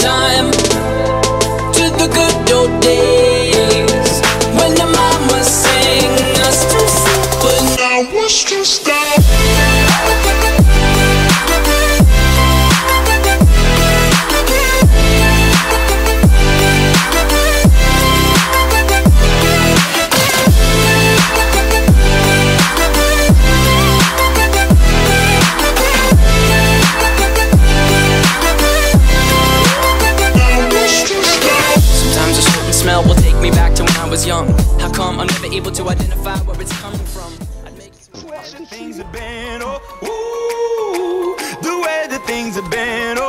Time to the good old days when the mama sang us to sleep, but now it's just us. I was young. How come I'm never able to identify where it's coming from? I'd make way that things have been, oh, ooh, the way that things have been, oh,